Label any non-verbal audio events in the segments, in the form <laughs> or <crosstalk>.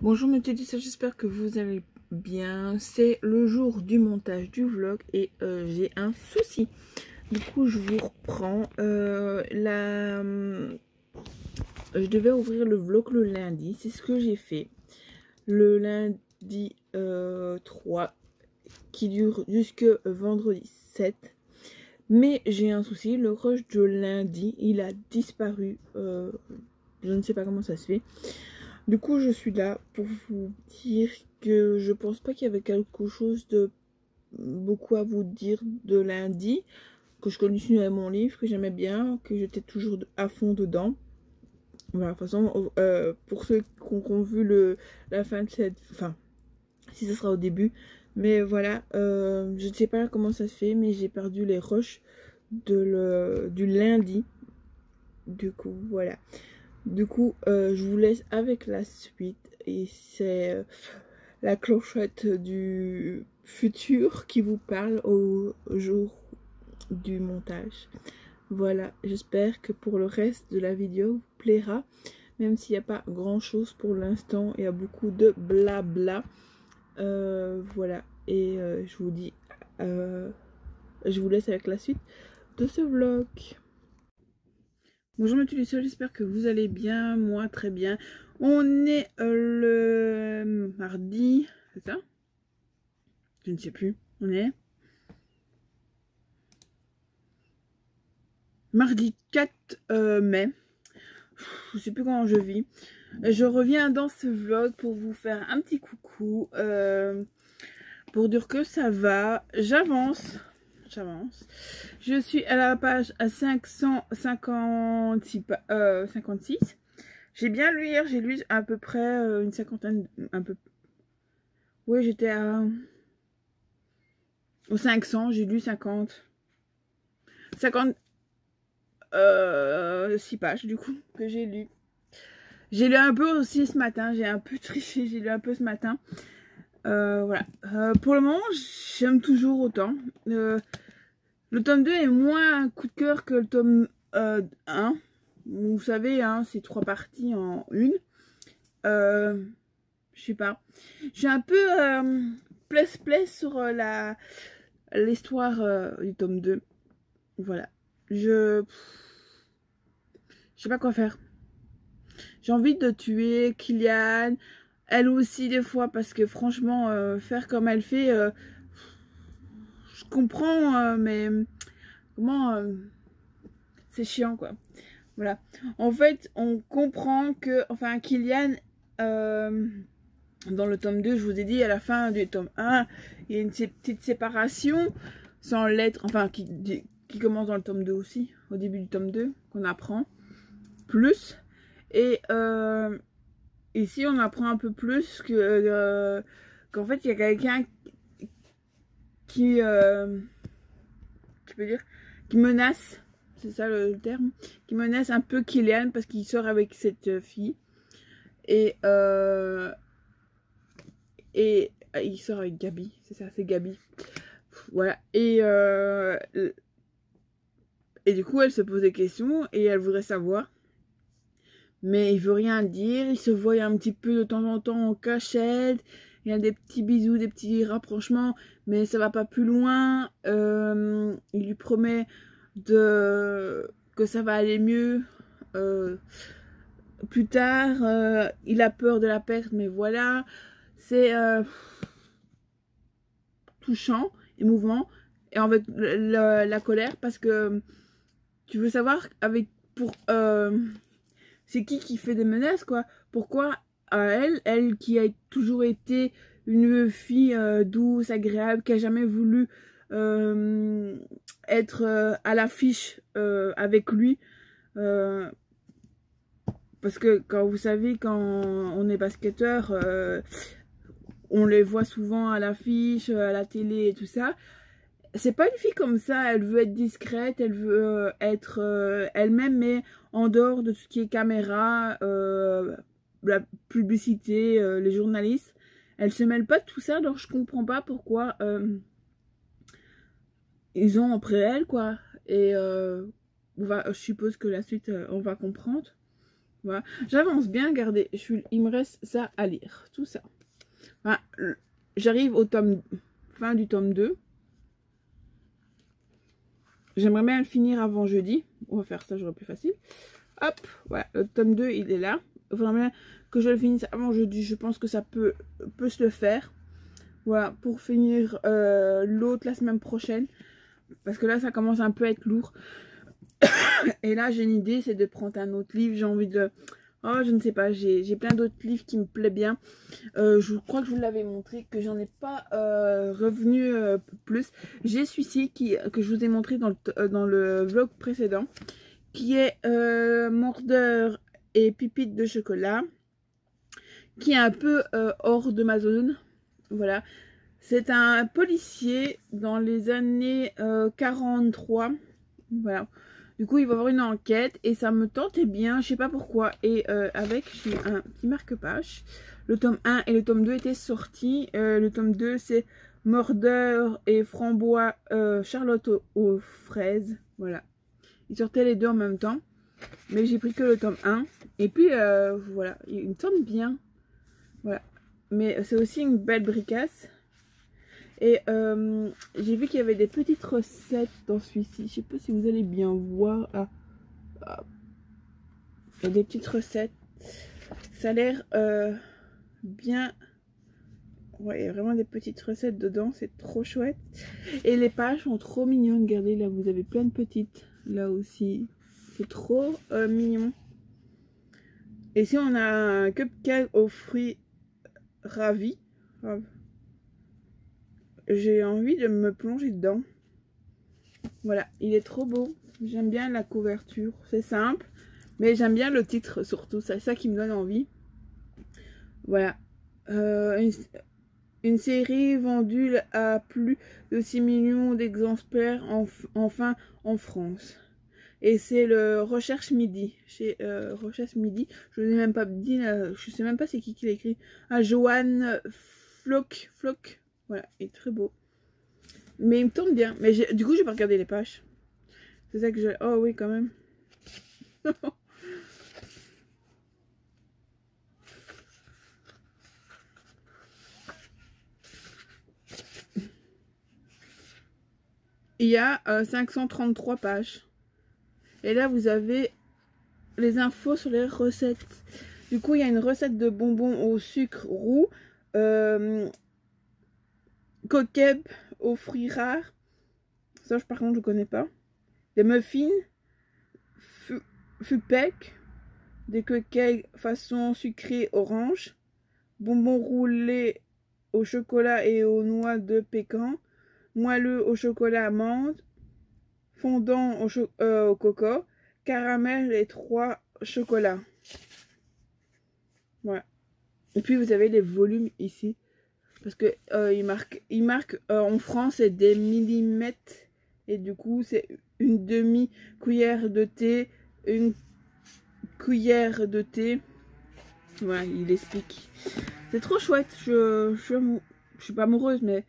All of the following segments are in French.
Bonjour mes petits j'espère que vous allez bien. C'est le jour du montage du vlog et euh, j'ai un souci. Du coup, je vous reprends. Euh, la... Je devais ouvrir le vlog le lundi, c'est ce que j'ai fait. Le lundi 3 euh, qui dure jusque vendredi 7. Mais j'ai un souci, le rush de lundi, il a disparu. je ne sais pas comment ça se fait. Du coup, je suis là pour vous dire que je pense pas qu'il y avait quelque chose de beaucoup à vous dire de lundi, que je continuais mon livre, que j'aimais bien, que j'étais toujours à fond dedans. Voilà, de toute façon, euh, pour ceux qui ont, vu la fin de cette... Enfin, si ce sera au début. Mais voilà, euh, je ne sais pas comment ça se fait, mais j'ai perdu les rushs du lundi. Du coup, voilà. Du coup, euh, je vous laisse avec la suite. Et c'est euh, la clochette du futur qui vous parle au jour du montage. Voilà, j'espère que pour le reste de la vidéo vous plaira. Même s'il n'y a pas grand chose pour l'instant, il y a beaucoup de blabla. Euh, voilà, et je vous dis, je vous laisse avec la suite de ce vlog. Bonjour mes sols, j'espère que vous allez bien, moi très bien. On est euh, le mardi, c'est ça? Je ne sais plus, on est mardi 4 euh, mai. Je ne sais plus comment je vis. Je reviens dans ce vlog pour vous faire un petit coucou. Euh, pour dire que ça va. J'avance j'avance. Je suis à la page à 556. Euh, j'ai bien lu hier, j'ai lu à peu près euh, une cinquantaine, un peu. Oui, j'étais à. Au 500, j'ai lu 50. 50. Euh, 6 pages du coup, que j'ai lu. J'ai lu un peu aussi ce matin, j'ai un peu <laughs> triché, j'ai lu un peu ce matin. Euh, voilà. Euh, pour le moment, j'aime toujours autant. Euh, le tome 2 est moins un coup de cœur que le tome 1. Vous savez, hein, c'est trois parties en une. je sais pas. J'ai un peu place place sur la l'histoire du tome 2. Voilà. Je... Je sais pas quoi faire. J'ai envie de tuer Kylian elle aussi des fois parce que franchement euh, faire comme elle fait euh, je comprends euh, mais comment c'est chiant quoi. Voilà. En fait on comprend que enfin Kylian dans le tome 2 je vous ai dit à la fin du tome 1 il y a une petite séparation sans lettre enfin qui, qui commence dans le tome 2 aussi au début du tome 2 qu'on apprend plus. Et Ici, on apprend un peu plus que euh, qu'en fait, il y a quelqu'un qui, euh, dire, qui menace, c'est ça le, terme, qui menace un peu Kylian parce qu'il sort avec cette fille. Et, euh, et il sort avec Gabi, c'est ça, c'est Gabi. Voilà. Et, et du coup, elle se pose des questions et elle voudrait savoir mais il veut rien dire, il se voit un petit peu de temps en temps en cachette, il y a des petits bisous, des petits rapprochements, mais ça va pas plus loin. Euh, il lui promet que ça va aller mieux euh, plus tard. Euh, il a peur de la perte, mais voilà, c'est touchant, émouvant, et en fait la, la, colère parce que tu veux savoir avec pour c'est qui qui fait des menaces, quoi? Pourquoi à elle, elle qui a toujours été une fille euh, douce, agréable, qui a jamais voulu euh, être euh, à l'affiche avec lui. parce que quand vous savez, quand on est basketteur, on les voit souvent à l'affiche, à la télé et tout ça c'est pas une fille comme ça, elle veut être discrète, elle veut euh, être euh, elle-même, mais en dehors de ce qui est caméra, euh, la publicité, les journalistes, elle se mêle pas de tout ça, donc je comprends pas pourquoi ils ont après elle, quoi. Et on va, je suppose que la suite, on va comprendre. Voilà. J'avance bien, regardez, je il me reste ça à lire, tout ça. Voilà. J'arrive au tome, fin du tome 2. J'aimerais bien le finir avant jeudi. On va faire ça, j'aurai plus facile. Hop, voilà, le tome 2, il est là. Il faudrait bien que je le finisse avant jeudi. Je pense que ça peut, peut se le faire. Voilà, pour finir euh, l'autre la semaine prochaine. Parce que là, ça commence un peu à être lourd. <coughs> Et là, j'ai une idée, c'est de prendre un autre livre. J'ai envie de... Oh, je ne sais pas, j'ai plein d'autres livres qui me plaisent bien. Euh, je crois que je vous l'avais montré, que j'en ai pas euh, revenu euh, plus. J'ai celui-ci que je vous ai montré dans le, dans le vlog précédent, qui est Mordeur et Pipite de chocolat, qui est un peu hors de ma zone. Voilà. C'est un policier dans les années 43. Voilà. Du coup, il va y avoir une enquête et ça me tentait bien, je sais pas pourquoi. Et euh, avec, j'ai un petit marque-page. Le tome 1 et le tome 2 étaient sortis. Euh, le tome 2, c'est Mordeur et Frambois euh, Charlotte aux, fraises. Voilà. Ils sortaient les deux en même temps. Mais j'ai pris que le tome 1. Et puis, voilà, il me tombe bien. Voilà. Mais c'est aussi une belle bricasse. Et euh, j'ai vu qu'il y avait des petites recettes dans celui-ci. Je sais pas si vous allez bien voir. Ah, ah. Il y a des petites recettes. Ça a l'air euh, bien... Ouais, il y a vraiment des petites recettes dedans. C'est trop chouette. Et les pages sont trop mignonnes. Regardez, là, vous avez plein de petites. Là aussi. C'est trop euh, mignon. Et si on a un cupcake aux fruits ravis j'ai envie de me plonger dedans. Voilà, il est trop beau. J'aime bien la couverture. C'est simple, mais j'aime bien le titre surtout. C'est ça qui me donne envie. Voilà. Euh, une, série vendue à plus de 6 millions d'exemplaires enfin en France. Et c'est le Recherche Midi. Chez euh, Recherche Midi. Je je sais même pas c'est qui qui l'a écrit. Ah, Joanne Flock. Flock. Voilà, il est très beau. Mais il me tourne bien. Mais du coup, je vais pas regarder les pages. C'est ça que je... Oh oui, quand même. <laughs> il y a 533 euh, pages. Et là, vous avez les infos sur les recettes. Du coup, il y a une recette de bonbons au sucre roux. Euh, Coqueb aux fruits rares. Ça, par contre, je connais pas. Des muffins. Fupec. Des coquets façon sucrée orange. Bonbons roulés au chocolat et aux noix de pécan. Moelleux au chocolat amande. Fondant au, euh, au coco. Caramel et trois chocolats. Voilà. Et puis vous avez les volumes ici. Parce que euh, il marque, euh, en France c'est des millimètres. Et du coup c'est une demi cuillère de thé, une cuillère de thé. Voilà, il explique. C'est trop chouette. Je, je, je, suis pas amoureuse, mais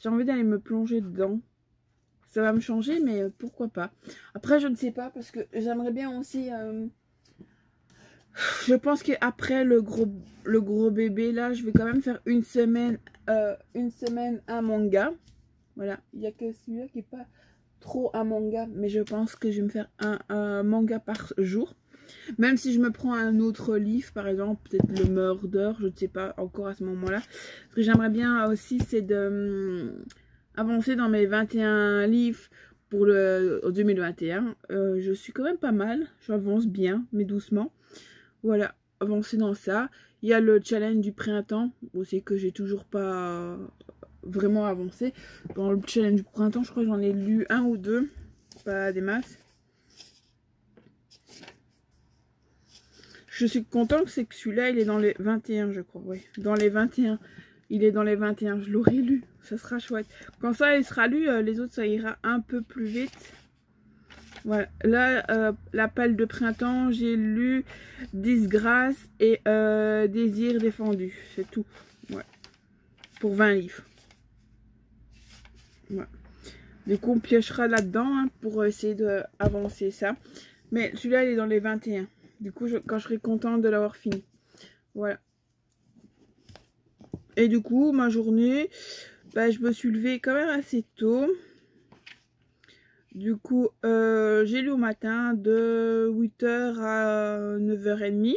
j'ai envie d'aller me plonger dedans. Ça va me changer, mais pourquoi pas. Après, je ne sais pas, parce que j'aimerais bien aussi... Euh, je pense qu'après le gros, le gros bébé, là, je vais quand même faire une semaine, euh, une semaine un manga. Voilà, il n'y a que celui-là qui n'est pas trop un manga, mais je pense que je vais me faire un, manga par jour. Même si je me prends un autre livre, par exemple, peut-être le Murder, je ne sais pas encore à ce moment-là. Ce que j'aimerais bien aussi, c'est de hum, avancer dans mes 21 livres pour le 2021. Euh, je suis quand même pas mal, j'avance bien, mais doucement. Voilà, avancer dans ça. Il y a le challenge du printemps, aussi que j'ai toujours pas vraiment avancé. Dans le challenge du printemps, je crois que j'en ai lu un ou deux, pas des masses. Je suis content que c'est que celui-là, il est dans les 21, je crois, oui. Dans les 21. Il est dans les 21, je l'aurai lu. Ça sera chouette. Quand ça, il sera lu, euh, les autres, ça ira un peu plus vite. Voilà, là, euh, l'appel de printemps, j'ai lu Disgrâce et euh, Désir défendu. C'est tout. Pour 20 livres. Du coup, on piochera là-dedans hein, pour essayer d'avancer ça. Mais celui-là, il est dans les 21. Du coup, quand je serai contente de l'avoir fini. Voilà. Et du coup, ma journée, bah, je me suis levée quand même assez tôt. Du coup, euh, j'ai lu au matin de 8h à 9h30.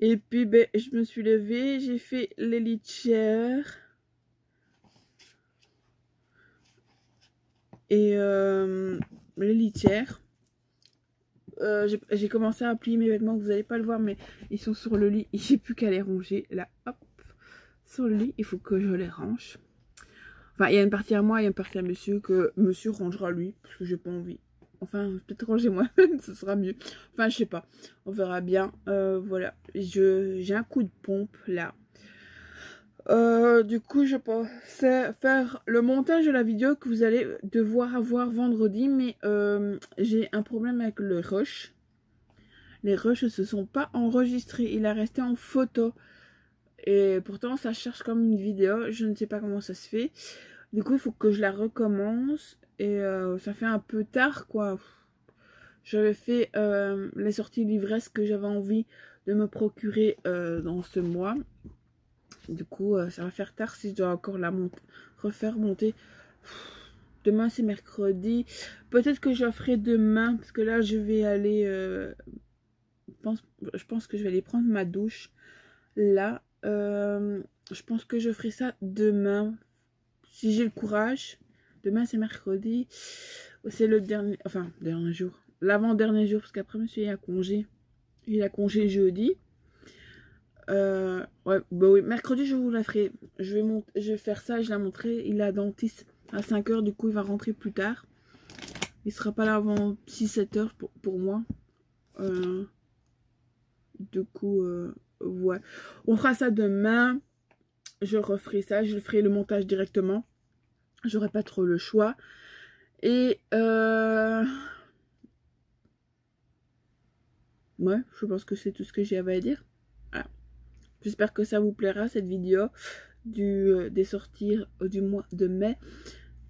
Et puis, ben, je me suis levée, j'ai fait les litières. Et euh, les litières. Euh, j'ai commencé à plier mes vêtements, vous n'allez pas le voir, mais ils sont sur le lit. J'ai plus qu'à les ranger. Là, hop, sur le lit, il faut que je les range. Il y a une partie à moi, a une partie à monsieur que monsieur rangera lui, parce que j'ai pas envie. Enfin, peut-être ranger moi, <laughs> ce sera mieux. Enfin, je sais pas. On verra bien. Euh, voilà. J'ai un coup de pompe là. Euh, du coup, je pensais faire le montage de la vidéo que vous allez devoir avoir vendredi. Mais euh, j'ai un problème avec le rush. Les rushs ne se sont pas enregistrés. Il a resté en photo. Et pourtant, ça cherche comme une vidéo. Je ne sais pas comment ça se fait. Du coup, il faut que je la recommence. Et euh, ça fait un peu tard, quoi. J'avais fait euh, les sorties d'ivresse que j'avais envie de me procurer euh, dans ce mois. Du coup, ça va faire tard si je dois encore la refaire monter. Demain, c'est mercredi. Peut-être que je ferai demain. Parce que là, je vais aller... je pense que je vais aller prendre ma douche. Là, je pense que je ferai ça demain. Si j'ai le courage. Demain, c'est mercredi. C'est le dernier, enfin, dernier jour. L'avant-dernier jour, parce qu'après, monsieur, il a congé. Il a congé jeudi. Euh, ouais, bah oui, mercredi, je vous la ferai. Je vais, je vais faire ça, je la montrer. Il a dentiste à 5h, du coup, il va rentrer plus tard. Il sera pas là avant 6-7 heures pour, pour moi. Euh, du coup, euh, On fera ça demain. Je referai ça, je ferai le montage directement. J'aurais pas trop le choix. Et euh... ouais, je pense que c'est tout ce que j'ai à dire. J'espère que ça vous plaira cette vidéo euh, des sorties euh, du mois de mai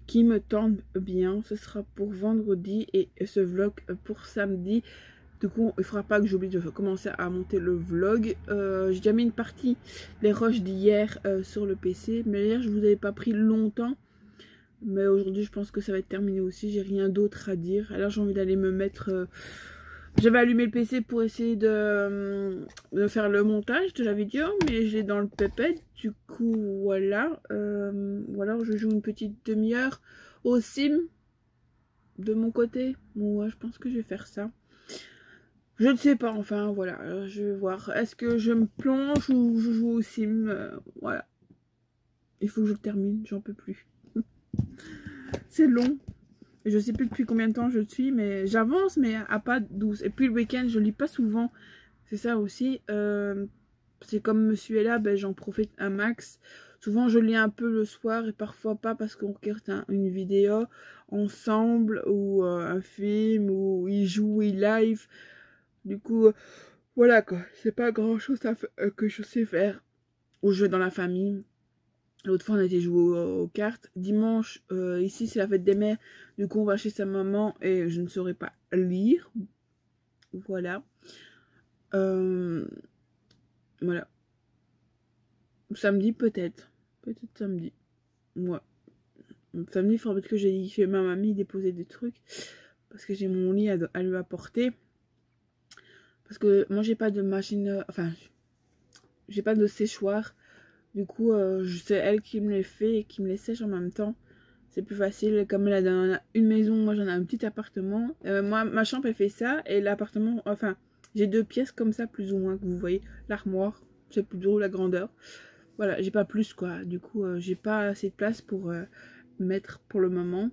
qui me tendent bien. Ce sera pour vendredi et ce vlog pour samedi. Du coup, il ne faudra pas que j'oublie de commencer à monter le vlog. Euh, j'ai déjà mis une partie des rushs d'hier sur le PC. Mais hier, je vous avais pas pris longtemps. Mais aujourd'hui, je pense que ça va être terminé aussi. J'ai rien d'autre à dire. Alors, j'ai envie d'aller me mettre... Euh, j'avais allumé le PC pour essayer de, euh, faire le montage de la vidéo. Mais je l'ai dans le pépette. Du coup, voilà. Euh, alors, je joue une petite demi-heure au sim. De mon côté. Bon, je pense que je vais faire ça. Je ne sais pas, enfin, voilà. Je vais voir. Est-ce que je me plonge ou je joue au sim Voilà. Il faut que je le termine. J'en peux plus. <laughs> C'est long. Je sais plus depuis combien de temps je suis, mais j'avance, mais à pas douce. Et puis le week-end, je lis pas souvent. C'est ça aussi. Euh, c'est comme monsieur est là, ben, j'en profite un max. Souvent, je lis un peu le soir et parfois pas parce qu'on regarde une vidéo ensemble ou euh, un film ou il joue, il live. Du coup, voilà quoi. C'est pas grand chose euh, que je sais faire. Ou vais dans la famille. L'autre fois, on a été jouer aux, cartes. Dimanche, euh, ici, c'est la fête des mères. Du coup, on va chez sa maman et je ne saurais pas lire. Voilà. Euh, voilà. Samedi, peut-être. Peut-être samedi. Ouais. Samedi, il faudrait que j'ai fait ma mamie déposer des trucs. Parce que j'ai mon lit à, lui apporter. Parce que moi, j'ai pas de machine... Enfin, j'ai pas de séchoir. Du coup, euh, c'est elle qui me les fait et qui me les sèche en même temps. C'est plus facile. Comme elle a une maison, moi j'en ai un petit appartement. Euh, moi, ma chambre, elle fait ça. Et l'appartement, enfin, j'ai deux pièces comme ça, plus ou moins, que vous voyez. L'armoire, c'est plus drôle la grandeur. Voilà, j'ai pas plus quoi. Du coup, euh, j'ai pas assez de place pour mettre pour le moment.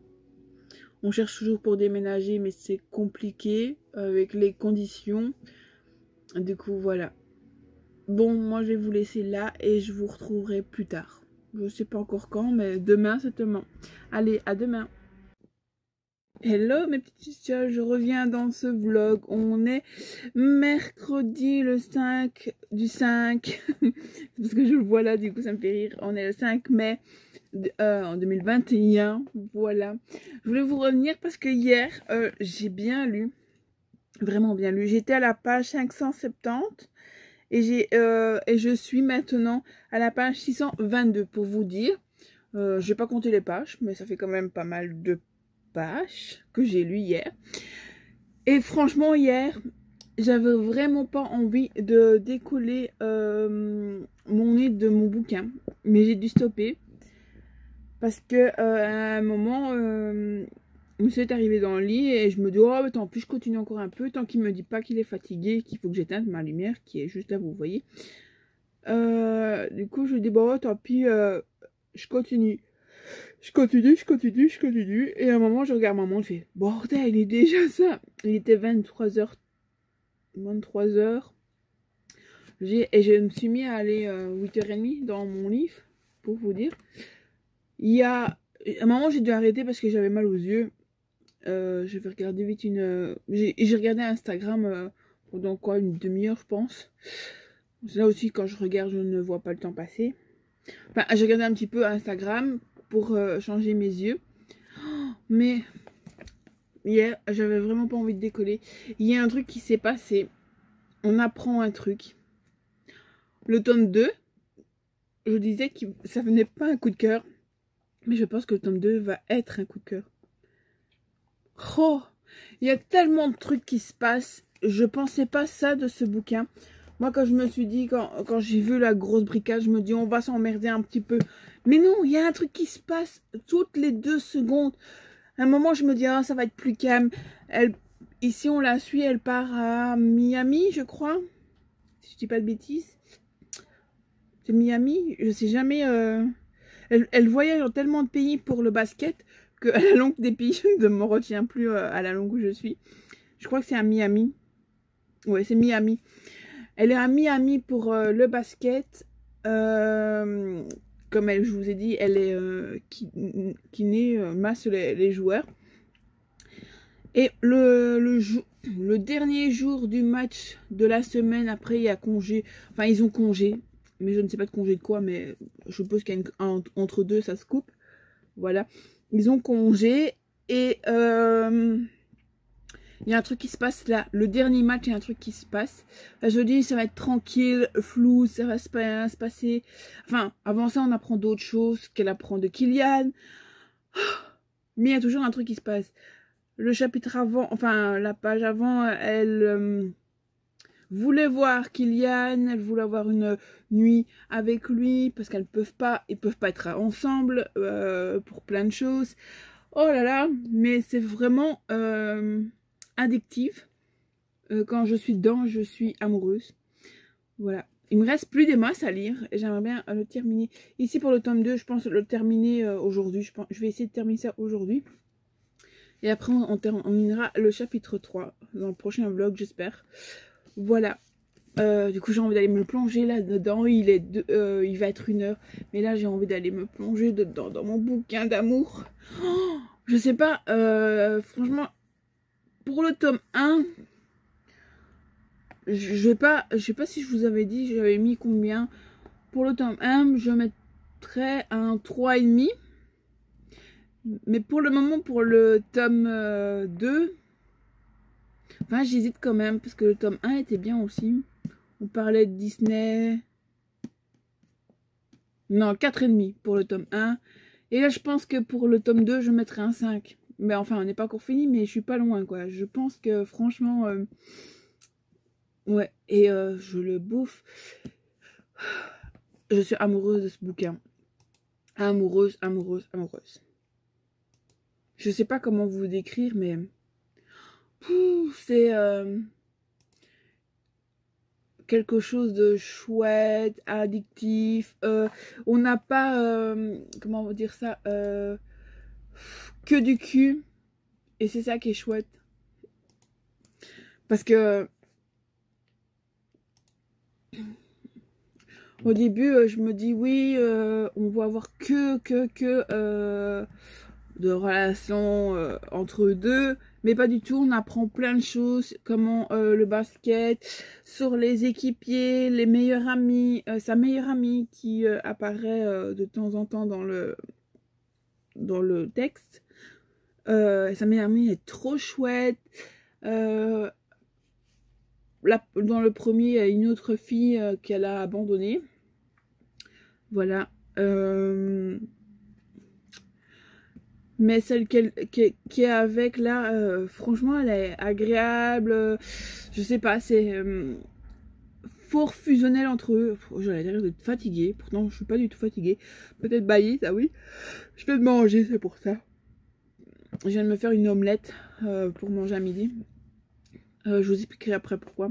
On cherche toujours pour déménager, mais c'est compliqué avec les conditions. Du coup, voilà. Bon, moi je vais vous laisser là et je vous retrouverai plus tard. Je sais pas encore quand, mais demain demain. Allez, à demain. Hello mes petites filles, je reviens dans ce vlog. On est mercredi le 5 du 5. <laughs> parce que je le vois là, du coup ça me fait rire. On est le 5 mai euh, en 2021. Voilà. Je voulais vous revenir parce que hier, euh, j'ai bien lu vraiment bien lu. J'étais à la page 570 et, j'ai, euh, et je suis maintenant à la page 622 pour vous dire. Euh, je n'ai pas compté les pages, mais ça fait quand même pas mal de pages que j'ai lu hier. Et franchement, hier, j'avais vraiment pas envie de décoller euh, mon nez de mon bouquin. Mais j'ai dû stopper. Parce que à un moment, Monsieur est arrivé dans le lit et je me dis, oh, tant pis, je continue encore un peu, tant qu'il me dit pas qu'il est fatigué, qu'il faut que j'éteigne ma lumière, qui est juste là, vous voyez. Euh, du coup, je dis, bon, tant pis, euh, je continue. Je continue, je continue, je continue. Et à un moment, je regarde maman, je fais, bordel, il est déjà ça. Il était 23h. 23h. Et je me suis mis à aller 8h30 euh, dans mon livre, pour vous dire. Il y a... À un moment, j'ai dû arrêter parce que j'avais mal aux yeux. Euh, je vais regarder vite une... Euh, j'ai regardé Instagram euh, pendant quoi Une demi-heure, je pense. Là aussi, quand je regarde, je ne vois pas le temps passer. Enfin, j'ai regardé un petit peu Instagram pour changer mes yeux. mais hier, j'avais vraiment pas envie de décoller. Il y a un truc qui s'est passé. On apprend un truc. Le tome 2, je disais que ça venait pas un coup de cœur. Mais je pense que le tome 2 va être un coup de cœur. Oh, il y a tellement de trucs qui se passent. Je pensais pas ça de ce bouquin. Moi, quand je me suis dit, quand, j'ai vu la grosse bricade, je me dis, on va s'emmerder un petit peu. Mais non, il y a un truc qui se passe toutes les deux secondes. À un moment, je me dis, ah, ça va être plus calme. Elle, ici, on la suit, elle part à Miami, je crois. Si je dis pas de bêtises. C'est Miami Je sais jamais. Euh, elle, elle voyage dans tellement de pays pour le basket que à la longue des pays, <laughs> je ne me retiens plus euh, à la longue où je suis. Je crois que c'est à Miami. Ouais, c'est Miami. Elle est à Miami pour euh, le basket. Euh, comme elle, je vous ai dit, elle est qui, qui masse les, joueurs. Et le, le, le, dernier jour du match de la semaine, après il y a congé. Enfin, ils ont congé. Mais je ne sais pas de congé de quoi, mais je suppose qu'il y a entre deux, ça se coupe. Voilà. Ils ont congé et euh, il y a un truc qui se passe là. Le dernier match, il y a un truc qui se passe. je dis, ça va être tranquille, flou, ça va se, passer. Enfin, avant ça, on apprend d'autres choses qu'elle apprend de Kylian. <gasps> Mais il y a toujours un truc qui se passe. Le chapitre avant, enfin, la page avant, elle... Euh, voulait voir Kylian, elle voulait avoir une nuit avec lui parce qu'elles peuvent pas, peuvent pas être ensemble euh, pour plein de choses. Oh là là, mais c'est vraiment euh, addictif. Euh, quand je suis dedans, je suis amoureuse. Voilà. Il me reste plus des masses à lire et j'aimerais bien le terminer. Ici pour le tome 2, je pense le terminer aujourd'hui. Je, je vais essayer de terminer ça aujourd'hui. Et après, on terminera le chapitre 3 dans le prochain vlog, j'espère. Voilà. Euh, du coup, j'ai envie d'aller me plonger là-dedans. Il, est euh, il va être une heure. Mais là, j'ai envie d'aller me plonger dedans, dans mon bouquin d'amour. Oh, je sais pas. Euh, franchement, pour le tome 1, je vais pas, je sais pas si je vous avais dit, j'avais mis combien. Pour le tome 1, je mettrais un 3,5. Mais pour le moment, pour le tome 2, Enfin, j'hésite quand même, parce que le tome 1 était bien aussi. On parlait de Disney. Non, 4,5 pour le tome 1. Et là, je pense que pour le tome 2, je mettrai un 5. Mais enfin, on n'est pas encore fini, mais je suis pas loin, quoi. Je pense que, franchement... Euh, ouais, et euh, je le bouffe. Je suis amoureuse de ce bouquin. Amoureuse, amoureuse, amoureuse. Je sais pas comment vous décrire, mais c'est euh, quelque chose de chouette, addictif. Euh, on n'a pas, euh, comment dire ça, que du cul. Et c'est ça qui est chouette. Parce que au début, je me dis oui, on va avoir que, que, que de relations entre deux. Mais pas du tout, on apprend plein de choses, comment euh, le basket, sur les équipiers, les meilleurs amis, euh, sa meilleure amie qui euh, apparaît de temps en temps dans le, dans le texte. sa meilleure amie est trop chouette. dans le premier, il y a une autre fille qu'elle a abandonnée. Voilà. Mais celle qui, est avec là, franchement, elle est agréable. je sais pas, c'est fort fusionnel entre eux. J'aurais l'air d'être fatiguée. Pourtant, je suis pas du tout fatiguée. Peut-être baillie, ça oui. Je vais manger, c'est pour ça. Je viens de me faire une omelette euh, pour manger à midi. Euh, je vous expliquerai après pourquoi.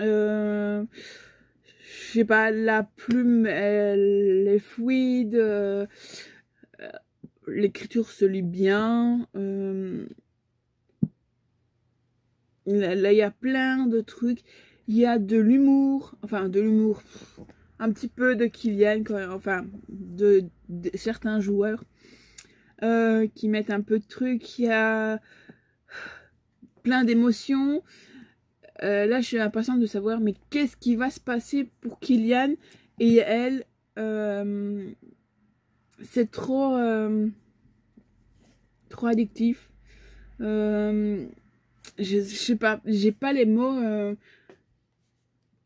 Euh, je sais pas, la plume, elle est fluide. Euh, l'écriture se lit bien. là, il y a plein de trucs. Il y a de l'humour, enfin de l'humour, un petit peu de Kylian, enfin de, certains joueurs euh, qui mettent un peu de trucs. Il y a plein d'émotions. Euh, là, je suis impatiente de savoir, mais qu'est-ce qui va se passer pour Kylian et elle euh, C'est trop, trop addictif. je, je sais pas, j'ai pas les mots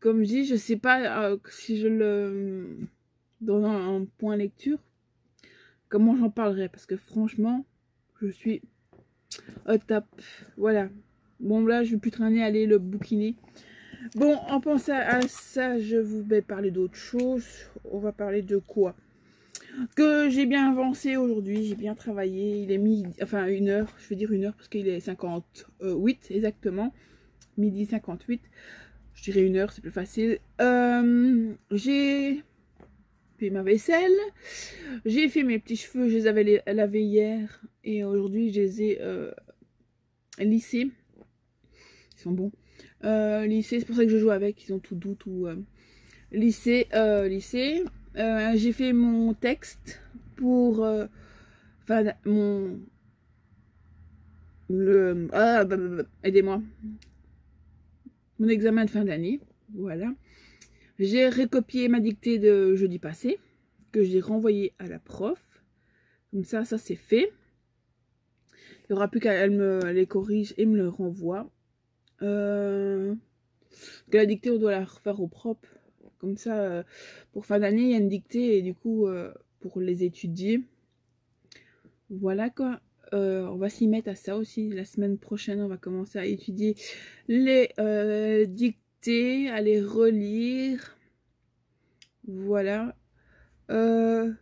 comme je dis, je sais pas euh, si je le dans un, point lecture comment j'en parlerai parce que franchement, je suis au top. Voilà. Bon là, je vais plus traîner aller le bouquiner. Bon, en pensant à ça, je vous vais parler d'autre chose. On va parler de quoi? Que j'ai bien avancé aujourd'hui, j'ai bien travaillé. Il est midi, enfin une heure, je vais dire une heure parce qu'il est 58 exactement. Midi 58 je dirais une heure, c'est plus facile. Euh, j'ai fait ma vaisselle, j'ai fait mes petits cheveux, je les avais lavés hier et aujourd'hui je les ai euh, lissés. Ils sont bons. Euh, lissés, c'est pour ça que je joue avec, ils sont tout doux, tout euh, lissés. Lissés. j'ai fait mon texte pour... Enfin, mon... Le... Ah, bah, bah, bah, aidez-moi mon examen de fin d'année. Voilà. J'ai recopié ma dictée de jeudi passé, que j'ai renvoyée à la prof. Comme ça, ça c'est fait. Il n'y aura plus qu'elle me les corrige et me le renvoie. Euh, la dictée, on doit la refaire au propre. Comme ça, euh, pour fin d'année, il y a une dictée et du coup, euh, pour les étudier. Voilà quoi. Euh, on va s'y mettre à ça aussi. La semaine prochaine, on va commencer à étudier les dictées, à les relire. Voilà. Euh...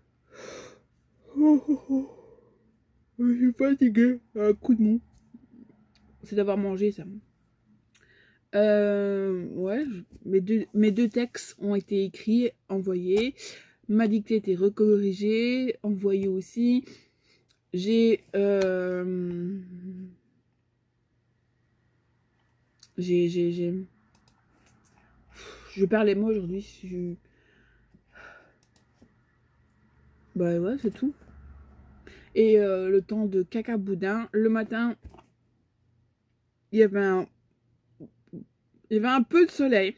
Je suis fatiguée. Un coup de mou. C'est d'avoir mangé ça. Euh, ouais, mes deux, mes deux textes ont été écrits, envoyés. Ma dictée a été recorrigée, envoyée aussi. J'ai... Euh... J'ai... J'ai... Je perds les mots aujourd'hui. Je... Bah ouais, c'est tout. Et euh, le temps de caca boudin. Le matin, il y avait un... Il y avait un peu de soleil.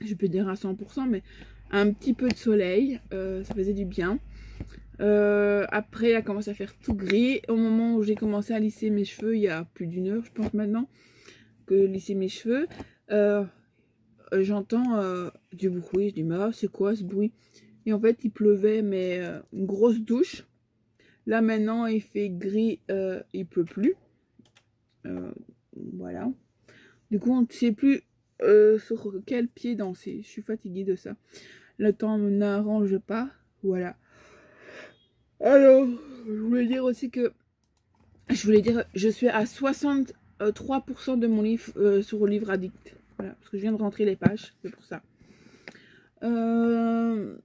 Je peux dire à 100%, mais un petit peu de soleil. Euh, ça faisait du bien. Euh, après, il a commencé à faire tout gris. Au moment où j'ai commencé à lisser mes cheveux, il y a plus d'une heure, je pense maintenant, que lisser mes cheveux, euh, j'entends du bruit. Je dis, mais ah, c'est quoi ce bruit? Et en fait, il pleuvait, mais une grosse douche. Là, maintenant, il fait gris, il pleut plus. voilà. Du coup, on ne sait plus sur quel pied danser. Je suis fatiguée de ça. Le temps n'arrange pas. Voilà. Alors, je voulais dire aussi que je voulais dire, je suis à 63% de mon livre euh, sur le livre addict. Voilà, parce que je viens de rentrer les pages, c'est pour ça. Euh,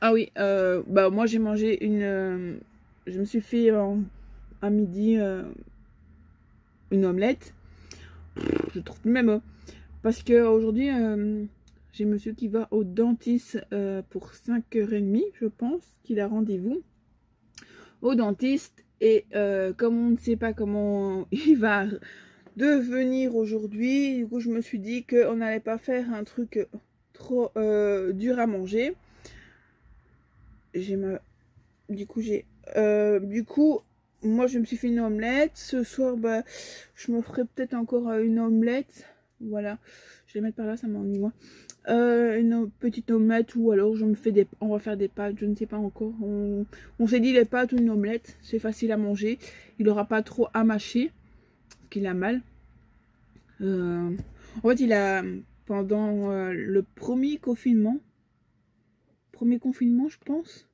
ah oui, euh, bah moi j'ai mangé une. je me suis fait à midi une omelette. Je trouve même. Parce que aujourd'hui, j'ai monsieur qui va au dentiste euh, pour 5h30, je pense, qu'il a rendez-vous au dentiste. Et euh, comme on ne sait pas comment <laughs> il va devenir aujourd'hui, du coup je me suis dit qu'on n'allait pas faire un truc trop euh, dur à manger. J'ai ma... Du coup j'ai... du coup, moi je me suis fait une omelette. Ce soir, bah, je me ferai peut-être encore une omelette. Voilà. Je vais mettre par là, ça m'ennuie moi. une petite omelette ou alors je me fais des on va faire des pâtes je ne sais pas encore on, s'est dit les pâtes ou une omelette c'est facile à manger il n'aura pas trop à mâcher qu'il a mal en fait il a pendant le premier confinement premier confinement je pense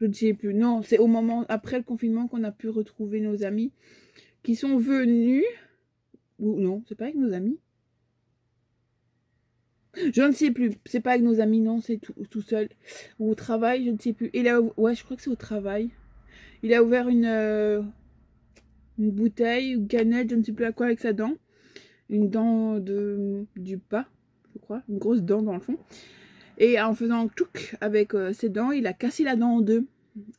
je ne sais plus. Non, c'est au moment après le confinement qu'on a pu retrouver nos amis qui sont venus. Ou non, c'est pas avec nos amis. Je ne sais plus. C'est pas avec nos amis, non, c'est tout, seul. Ou au travail, je ne sais plus. Et là, ouais, je crois que c'est au travail. Il a ouvert euh, une bouteille, une canette, je ne sais plus à quoi avec sa dent. Une dent de du pas, je crois. Une grosse dent dans le fond. Et en faisant tchouk avec euh, ses dents, il a cassé la dent en deux.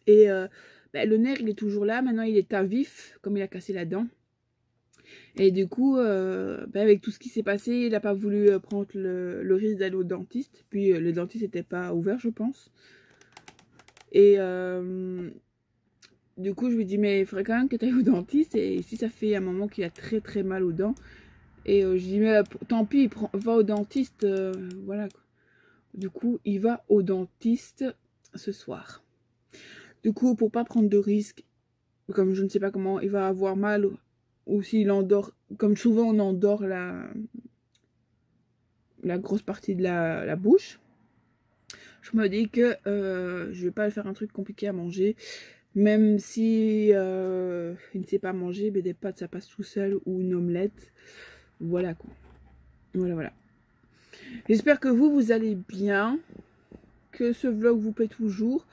Et euh, ben, le nerf, il est toujours là. Maintenant, il est à vif, comme il a cassé la dent. Et du coup, euh, ben, avec tout ce qui s'est passé, il n'a pas voulu prendre le, risque d'aller au dentiste. Puis le dentiste n'était pas ouvert, je pense. Et du coup, je lui dis, mais il faudrait quand même que tu ailles au dentiste. Et ici, ça fait un moment qu'il a très très mal aux dents. Et je dis, mais tant pis, va au dentiste. voilà quoi. Du coup, il va au dentiste ce soir. Du coup, pour pas prendre de risques, comme je ne sais pas comment, il va avoir mal ou s'il endort, comme souvent on endort la, grosse partie de la, bouche. Je me dis que euh, je vais pas faire un truc compliqué à manger. Même si euh, il ne sait pas manger, mais des pâtes ça passe tout seul ou une omelette. Voilà quoi. Voilà, voilà. J'espère que vous, vous allez bien. Que ce vlog vous plaît toujours.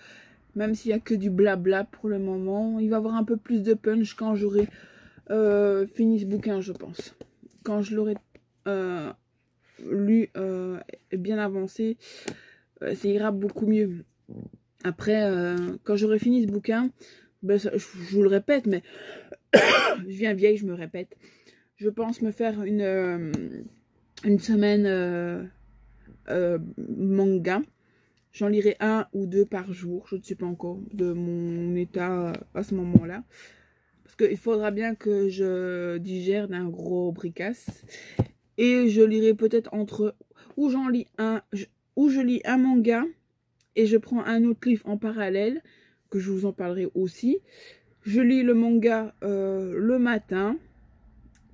Même s'il n'y a que du blabla pour le moment. Il va y avoir un peu plus de punch quand j'aurai euh, fini ce bouquin, je pense. Quand je l'aurai euh, lu euh, bien avancé, ça ira beaucoup mieux. Après, quand j'aurai fini ce bouquin, ben, je, vous le répète, mais <coughs> je viens vieille, je me répète. Je pense me faire une une semaine euh, euh, manga. J'en lirai un ou deux par jour. Je ne sais pas encore de mon état à ce moment-là. Parce qu'il faudra bien que je digère d'un gros bricasse. Et je lirai peut-être entre... Ou j'en lis un... Ou je lis un manga et je prends un autre livre en parallèle. Que je vous en parlerai aussi. Je lis le manga euh, le matin.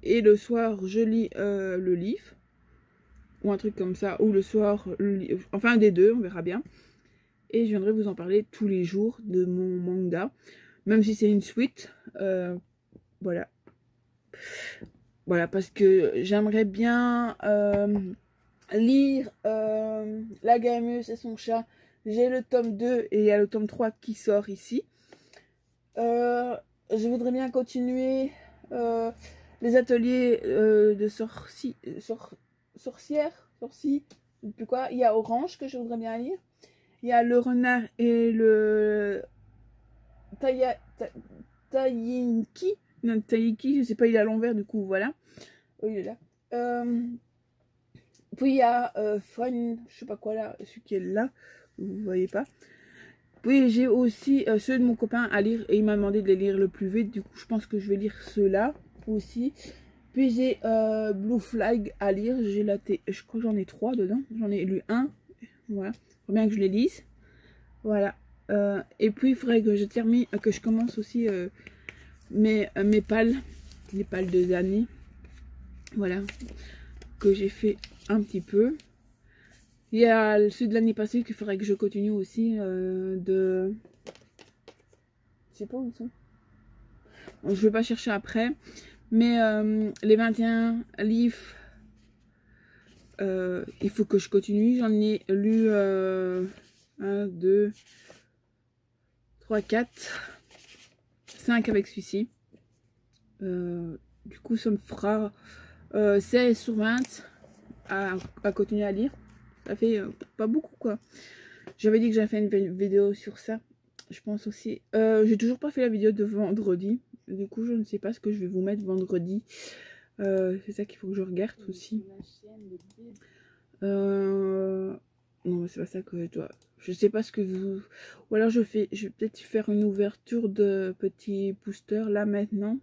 Et le soir, je lis le livre ou un truc comme ça, ou le soir, enfin un des deux, on verra bien. Et je viendrai vous en parler tous les jours de mon manga, même si c'est une suite. Euh, voilà. Voilà, parce que j'aimerais bien euh, lire euh, La Gameuse et son chat. J'ai le tome 2 et il y a le tome 3 qui sort ici. je voudrais bien continuer les ateliers de sorciers sorcière, sorcier, plus quoi. Il y a Orange que je voudrais bien lire. Il y a Le Renard et le Tayinki. Non, Tayinki, je sais pas, il est à l'envers, du coup, voilà. Oh, il est là. Euh, puis il y a euh, Fun, je sais pas quoi là, celui qui est là, vous voyez pas. Puis j'ai aussi euh, ceux de mon copain à lire et il m'a demandé de les lire le plus vite. Du coup, je pense que je vais lire ceux-là aussi. Puis j'ai euh, Blue Flag à lire. J'ai la Je crois que j'en ai trois dedans. J'en ai lu un. Voilà. Faut bien que je les lise. Voilà. Euh, et puis il faudrait que je termine, que je commence aussi euh, mes, mes pales. Les pales de années. Voilà. Que j'ai fait un petit peu. Il y a celui de l'année passée qu'il faudrait que je continue aussi de... Je sais pas où ils sont. Je vais pas chercher après. Mais euh, les 21 livres, euh, il faut que je continue. J'en ai lu 1, 2, 3, 4, 5 avec celui-ci. Euh, du coup, ça me fera 16 sur 20 à, à, continuer à lire. Ça fait pas beaucoup, quoi. J'avais dit que j'avais fait une vidéo sur ça. Je pense aussi. J'ai toujours pas fait la vidéo de vendredi. Du coup, je ne sais pas ce que je vais vous mettre vendredi. Euh, c'est ça qu'il faut que je regarde aussi. Euh, Non, mais c'est pas ça que je dois. Je sais pas ce que vous. Ou alors je fais. Je vais peut-être faire une ouverture de petit booster là maintenant.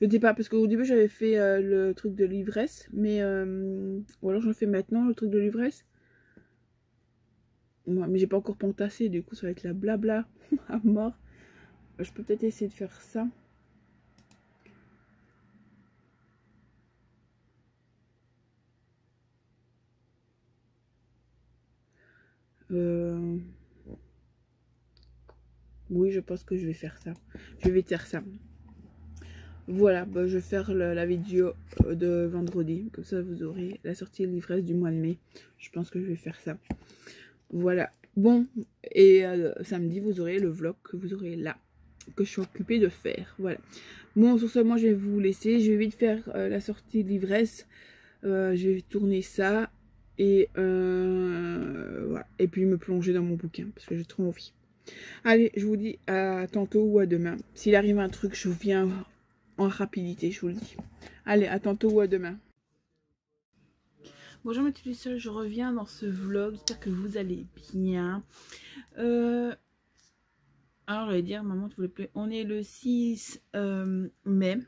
Je dis pas, parce qu'au début j'avais fait euh, le truc de l'ivresse, mais euh, ou alors je le fais maintenant le truc de l'ivresse. Mais j'ai pas encore pentassé, du coup ça va être la blabla <laughs> à mort. Je peux peut-être essayer de faire ça. Euh, oui, je pense que je vais faire ça. Je vais faire ça. Voilà, bah, je vais faire la, vidéo euh, de vendredi. Comme ça, vous aurez la sortie de l'ivresse du mois de mai. Je pense que je vais faire ça. Voilà. Bon, et euh, samedi, vous aurez le vlog que vous aurez là. Que je suis occupée de faire. Voilà. Bon, sur ce, moi, je vais vous laisser. Je vais vite faire euh, la sortie de l'ivresse. je vais tourner ça. Et, et puis me plonger dans mon bouquin. Parce que j'ai trop envie. Allez, je vous dis à tantôt ou à demain. S'il arrive un truc, je viens en rapidité, je vous le dis. Allez, à tantôt ou à demain. Bonjour mes petits je reviens dans ce vlog, j'espère que vous allez bien. Euh, alors, je vais dire, maman, s'il vous plaît, on est le 6 euh, mai.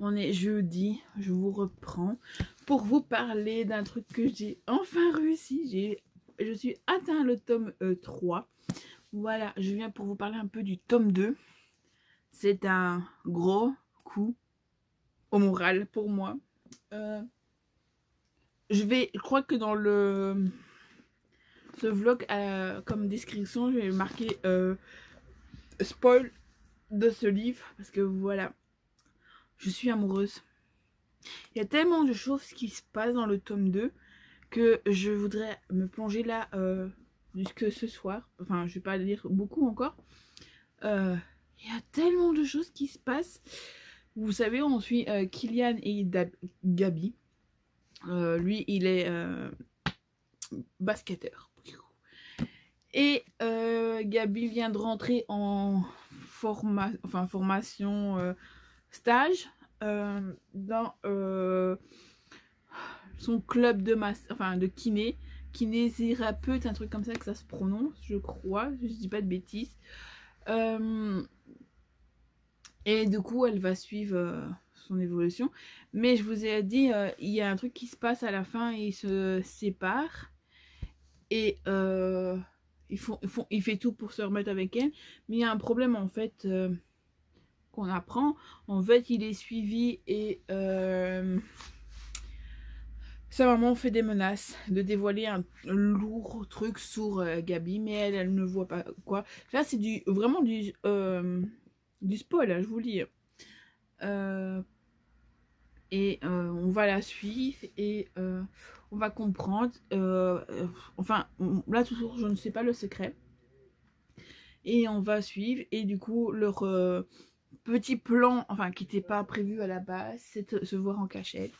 On est jeudi, je vous reprends pour vous parler d'un truc que j'ai enfin réussi. Je suis atteint le tome 3. Euh, voilà, je viens pour vous parler un peu du tome 2 c'est un gros coup au moral pour moi. Euh, je vais, je crois que dans le ce vlog, euh, comme description, je vais marquer euh, spoil de ce livre parce que voilà, je suis amoureuse. Il y a tellement de choses qui se passent dans le tome 2 que je voudrais me plonger là jusque ce soir. Enfin, je vais pas lire beaucoup encore. Il y a tellement de choses qui se passent. Vous savez, on suit euh, Kylian et Gabi. Euh, lui, il est euh, basketteur. Et Gabi vient de rentrer en formation stage dans son club de masse, enfin de kiné, kinésithérapeute, un truc comme ça que ça se prononce, je crois, je dis pas de bêtises. Et du coup, elle va suivre euh, son évolution. Mais je vous ai dit, euh, il y a un truc qui se passe à la fin, ils se séparent. Et euh, ils font, il fait tout pour se remettre avec elle. Mais il y a un problème en fait qu'on apprend. En fait, il est suivi et sa maman fait des menaces de dévoiler un lourd truc sur Gabi, mais elle, elle ne voit pas quoi. Là, c'est du vraiment du du spoil, hein, je vous lis. Euh, et euh, on va la suivre et euh, on va comprendre. enfin, là toujours, je ne sais pas le secret. Et on va suivre. Et du coup, leur petit plan, enfin, qui n'était pas prévu à la base, c'est de se voir en cachette.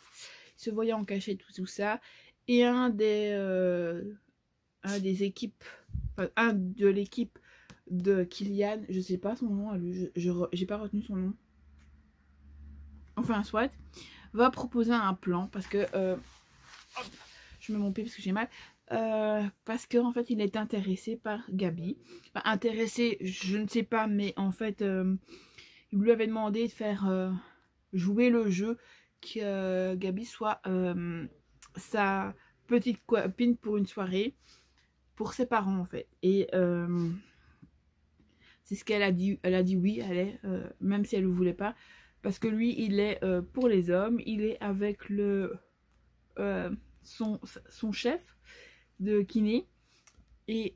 se voyaient en cachette, tout, ça. Et un des, un des équipes, un de l'équipe de Kylian, je sais pas son nom je j'ai pas retenu son nom. Enfin, soit, va proposer un plan parce que. Euh, je me mon pied parce que j'ai mal. Euh, parce qu'en en fait, il est intéressé par Gabi. intéressé, je ne sais pas, mais en fait, euh, il lui avait demandé de faire jouer le jeu que Gabi soit sa petite copine pour une soirée pour ses parents en fait. Et c'est ce qu'elle a dit. Elle a dit oui, elle est, euh, même si elle ne voulait pas. Parce que lui, il est euh, pour les hommes. Il est avec le euh, son, son, chef de kiné. Et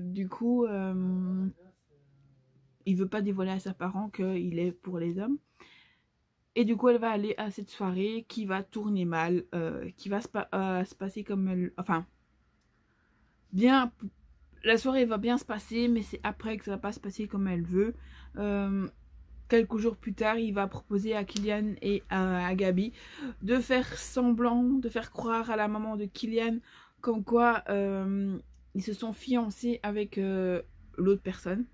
du coup, il veut pas dévoiler à ses parents qu'il est pour les hommes. Et du coup, elle va aller à cette soirée qui va tourner mal, qui va se, se, passer comme elle... Enfin, bien la soirée va bien se passer, mais c'est après que ça va pas se passer comme elle veut. Euh, quelques jours plus tard, il va proposer à Kylian et à, Gabi de faire semblant, de faire croire à la maman de Kylian comme quoi euh, ils se sont fiancés avec euh, l'autre personne.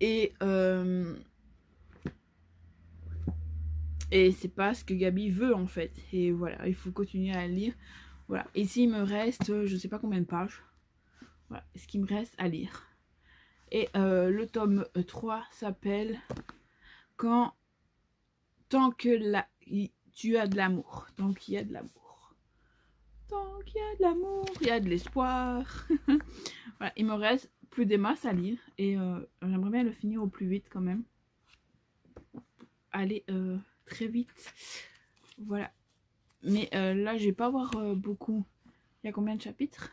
Et Et c'est pas ce que Gabi veut en fait. Et voilà, il faut continuer à lire. Voilà. Ici, il me reste, je sais pas combien de pages. Voilà, ce qu'il me reste à lire. Et euh, le tome 3 s'appelle Quand tant que la, tu as de l'amour. Tant qu'il y a de l'amour. Tant qu'il y a de l'amour, il y a de l'espoir. <laughs> voilà, il me reste plus des masses à lire. Et euh, j'aimerais bien le finir au plus vite quand même. Allez, euh, très vite. Voilà. Mais là, je vais pas avoir beaucoup. Il y a combien de chapitres?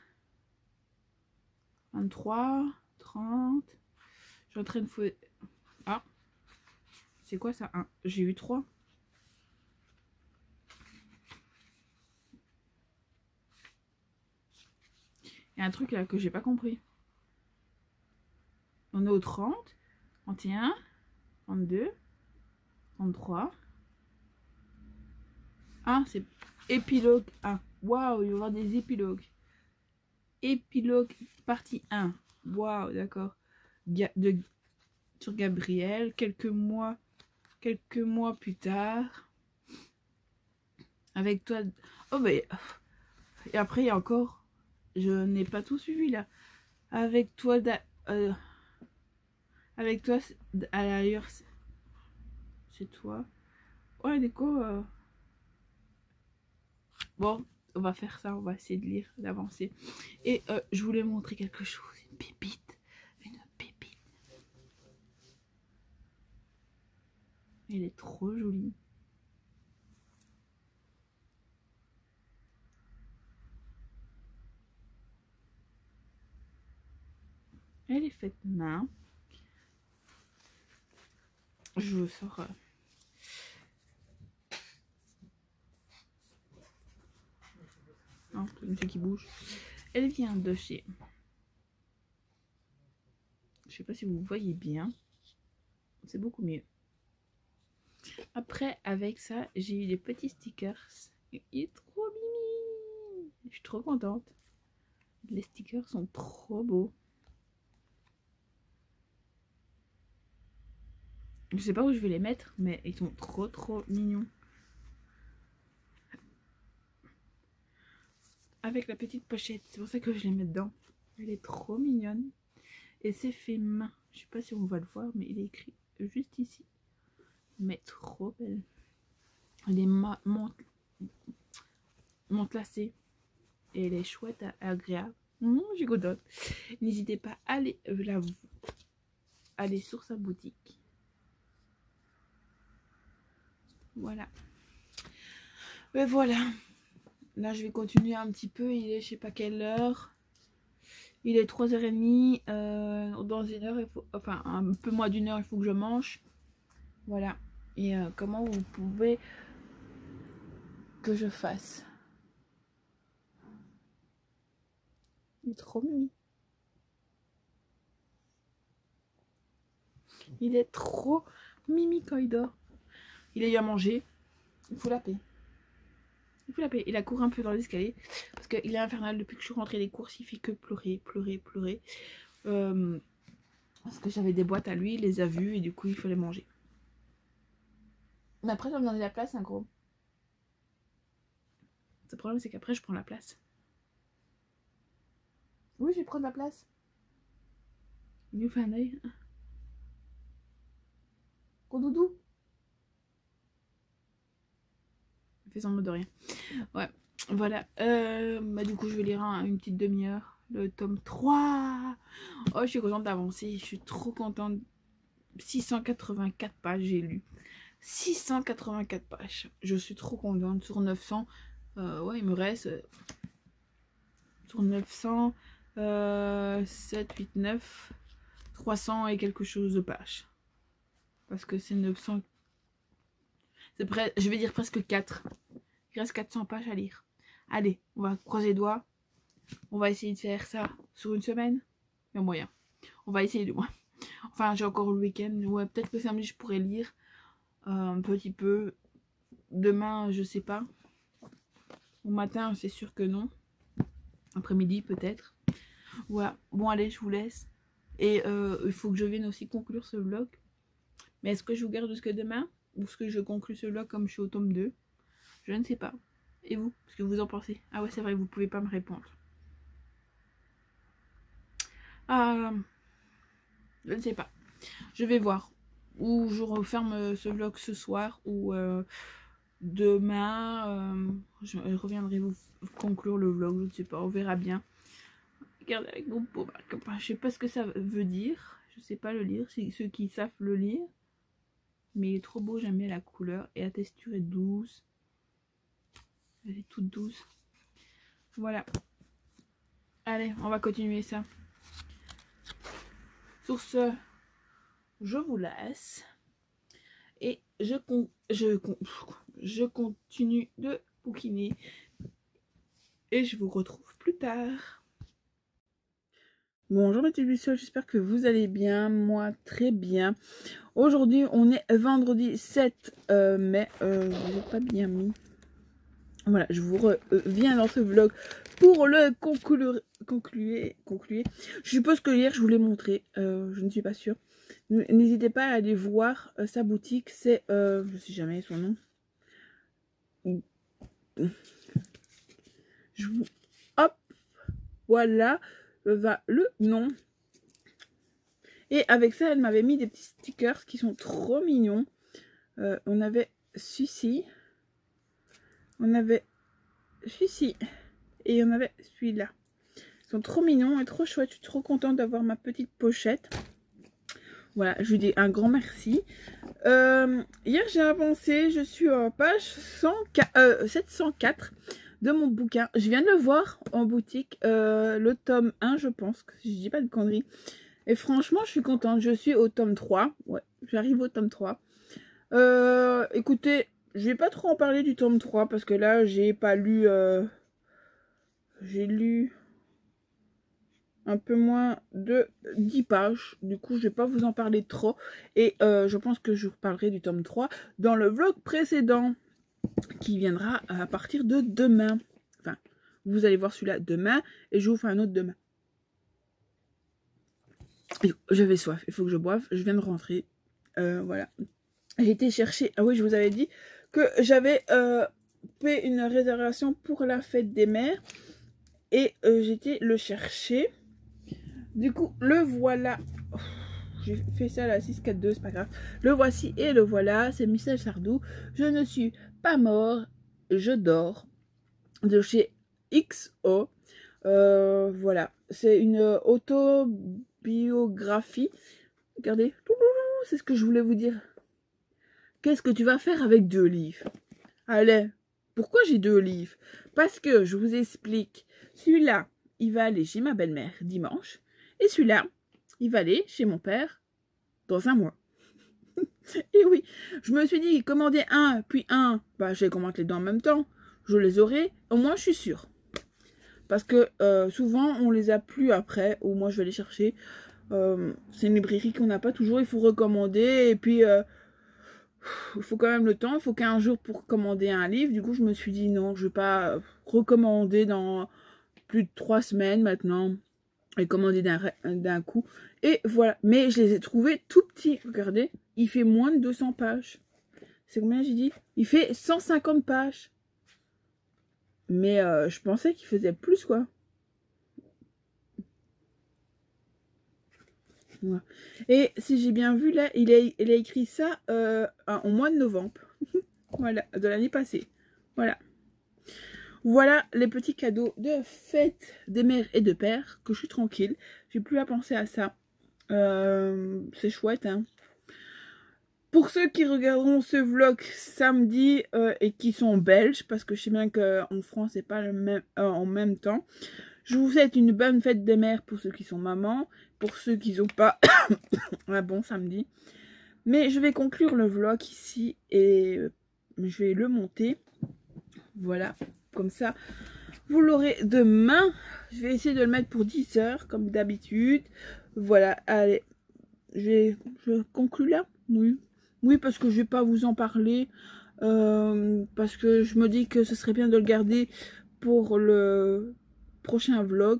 23 30. Je train de... Ah. C'est quoi ça? J'ai eu 3. Il y a un truc là que j'ai pas compris. On est au 30, 31, 32, 33. Ah, c'est épilogue 1. Waouh, il y avoir des épilogues. Épilogue partie 1. Waouh, d'accord. De, sur Gabriel, quelques mois, quelques mois plus tard. Avec toi. Oh, mais. Et après, il y a encore. Je n'ai pas tout suivi là. Avec toi. Euh, avec toi, à l'ailleurs. C'est toi. Ouais, du coup. Euh, bon, on va faire ça, on va essayer de lire, d'avancer. Et euh, je voulais montrer quelque chose, pépite, une pépite. Elle est trop jolie. Elle est faite main. Je vous sors... Euh, Hein, qui bouge. Elle vient de chez... Je sais pas si vous voyez bien. C'est beaucoup mieux. Après, avec ça, j'ai eu des petits stickers. Il est trop mimi. Je suis trop contente. Les stickers sont trop beaux. Je sais pas où je vais les mettre, mais ils sont trop trop mignons. avec la petite pochette. C'est pour ça que je les mets dedans. Elle est trop mignonne. Et c'est fait main. Je sais pas si on va le voir, mais il est écrit juste ici. Mais trop belle. Elle est mont montelacée. Et elle est chouette, agréable. Mmh, godote. N'hésitez pas à aller, euh, aller sur sa boutique. Voilà. Mais voilà. Là, je vais continuer un petit peu. Il est je sais pas quelle heure. Il est 3h30. Euh, dans une heure, il faut, enfin un peu moins d'une heure, il faut que je mange. Voilà. Et euh, comment vous pouvez que je fasse? Il est trop mimi. Il est trop mimi quand il dort. Il a eu à manger. Il faut la paix. Il a couru un peu dans l'escalier. Parce qu'il est infernal. Depuis que je suis rentrée des courses, il fait que pleurer, pleurer, pleurer. Euh, parce que j'avais des boîtes à lui, il les a vues et du coup il fallait manger. Mais après, je vais me donner la place, un gros. Le problème, c'est qu'après, je prends la place. Oui, je vais prendre la place. Il nous fait un œil. Gros doudou? En mode de rien. Ouais, voilà. Euh, bah, du coup, je vais lire une petite demi-heure. Le tome 3. Oh, je suis contente d'avancer. Je suis trop contente. 684 pages, j'ai lu. 684 pages. Je suis trop contente. Sur 900, euh, ouais, il me reste. Euh, sur 900, 7, 8, 9, 300 et quelque chose de pages. Parce que c'est 900 près, je vais dire presque 4. Il reste 400 pages à lire. Allez, on va croiser les doigts. On va essayer de faire ça sur une semaine. Il y a moyen. On va essayer du moins. <laughs> Enfin, j'ai encore le week-end. Ouais, peut-être que samedi, je pourrais lire euh, un petit peu. Demain, je sais pas. Au matin, c'est sûr que non. Après-midi, peut-être. Voilà. Bon, allez, je vous laisse. Et euh, il faut que je vienne aussi conclure ce vlog. Mais est-ce que je vous garde jusque demain Ou est-ce que je conclue ce vlog comme je suis au tome 2 Je ne sais pas. Et vous Qu'est-ce que vous en pensez? Ah ouais, c'est vrai, vous pouvez pas me répondre. Ah, je ne sais pas. Je vais voir. Ou je referme ce vlog ce soir, ou euh, demain, euh, je reviendrai vous conclure le vlog, je ne sais pas, on verra bien. Regardez avec mon beau Je sais pas ce que ça veut dire. Je sais pas le lire. Ceux qui savent le lire. Mais il est trop beau, j'aime bien la couleur. Et la texture est douce. Elle est toute douce. Voilà. Allez, on va continuer ça. Sur ce, je vous laisse. Et je, continue de bouquiner. Et je vous retrouve plus tard. Bonjour mes petits j'espère que vous allez bien, moi très bien. Aujourd'hui on est vendredi 7 euh, mai, euh, je n'ai pas bien mis. Voilà, je vous reviens dans ce vlog pour le conclure, concluer. Je suppose que hier je vous l'ai montré, euh, je ne suis pas sûre. N'hésitez pas à aller voir sa boutique, c'est, je ne sais jamais son nom. Hop Voilà va le nom. Et avec ça, elle m'avait mis des petits stickers qui sont trop mignons. Euh, on avait celui-ci. On avait celui-ci. Et on avait celui-là. Ils sont trop mignons et trop chouettes. Je suis trop contente d'avoir ma petite pochette. Voilà, je lui dis un grand merci. Euh, hier, j'ai avancé. Je suis en page 704 de mon bouquin. Je viens de le voir en boutique, euh, le tome 1 je pense, si je dis pas de conneries. Et franchement je suis contente, je suis au tome 3. Ouais, j'arrive au tome 3. Euh, écoutez, je vais pas trop en parler du tome 3 parce que là j'ai pas lu... Euh, j'ai lu un peu moins de 10 pages. Du coup, je vais pas vous en parler trop. Et je pense que je vous parlerai du tome 3 dans le vlog précédent qui viendra à partir de demain. Enfin, vous allez voir celui-là demain et je vous fais un autre demain. J'avais soif, il faut que je boive. Je viens de rentrer. Euh, voilà. J'ai été chercher. Ah oui, je vous avais dit que j'avais euh, fait une réservation pour la fête des mères. Et euh, j'étais le chercher. Du coup, le voilà. J'ai fait ça à la 642, c'est pas grave. Le voici et le voilà. C'est Michel Sardou. Je ne suis pas mort, je dors. De chez XO. Euh, voilà, c'est une autobiographie. Regardez, c'est ce que je voulais vous dire. Qu'est-ce que tu vas faire avec deux livres? Allez, pourquoi j'ai deux livres? Parce que je vous explique. Celui-là, il va aller chez ma belle-mère dimanche. Et celui-là, il va aller chez mon père dans un mois. <laughs> et oui, je me suis dit, commander un, puis un, bah j'ai commandé les deux en même temps. Je les aurai, au moins je suis sûre. Parce que euh, souvent, on les a plus après, ou moi je vais les chercher. Euh, c'est une librairie qu'on n'a pas toujours, il faut recommander. Et puis, euh, il faut quand même le temps, il faut 15 jours pour commander un livre. Du coup, je me suis dit non, je vais pas recommander dans plus de 3 semaines maintenant. Et commander d'un coup. Et voilà. Mais je les ai trouvés tout petits. Regardez, il fait moins de 200 pages. C'est combien j'ai dit? Il fait 150 pages. Mais euh, je pensais qu'il faisait plus, quoi. Et si j'ai bien vu, là, il a, écrit ça euh, en mois de novembre. <laughs> voilà, de l'année passée. Voilà. Voilà les petits cadeaux de fête des mères et de pères, que je suis tranquille. J'ai plus à penser à ça. Euh, c'est chouette, hein. Pour ceux qui regarderont ce vlog samedi euh, et qui sont belges, parce que je sais bien qu'en France c'est pas le même, euh, en même temps, je vous souhaite une bonne fête des mères pour ceux qui sont mamans, pour ceux qui n'ont pas <coughs> un bon samedi. Mais je vais conclure le vlog ici et je vais le monter. Voilà, comme ça, vous l'aurez demain. Je vais essayer de le mettre pour 10 heures, comme d'habitude. Voilà, allez, je, conclue là Oui, oui, parce que je vais pas vous en parler. Euh, parce que je me dis que ce serait bien de le garder pour le prochain vlog.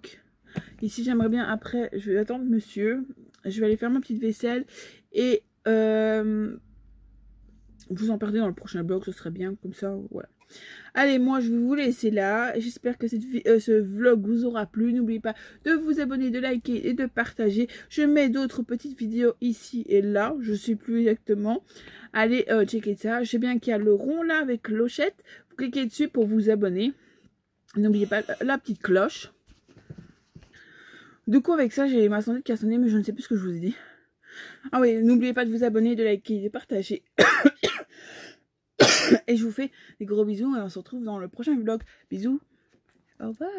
Ici, j'aimerais bien après, je vais attendre monsieur. Je vais aller faire ma petite vaisselle. Et euh, vous en perdez dans le prochain blog, ce serait bien, comme ça. Allez, moi, je vais vous laisser là. J'espère que euh, ce vlog vous aura plu. N'oubliez pas de vous abonner, de liker et de partager. Je mets d'autres petites vidéos ici et là. Je ne sais plus exactement. Allez, euh, checker ça. Je sais bien qu'il y a le rond là avec clochette. Vous cliquez dessus pour vous abonner. N'oubliez pas la petite cloche. Du coup, avec ça, j'ai ma santé qui a mais je ne sais plus ce que je vous ai dit. Ah oui, n'oubliez pas de vous abonner, de liker de partager. <coughs> et je vous fais des gros bisous et on se retrouve dans le prochain vlog. Bisous. Au revoir.